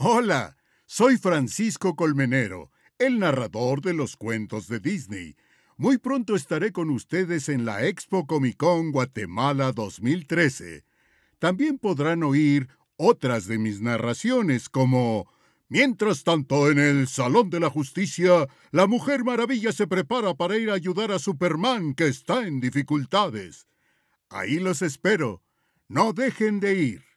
Hola, soy Francisco Colmenero, el narrador de los cuentos de Disney. Muy pronto estaré con ustedes en la Expo Comic Con Guatemala 2013. También podrán oír otras de mis narraciones como Mientras tanto, en el Salón de la Justicia, la Mujer Maravilla se prepara para ir a ayudar a Superman, que está en dificultades. Ahí los espero. No dejen de ir.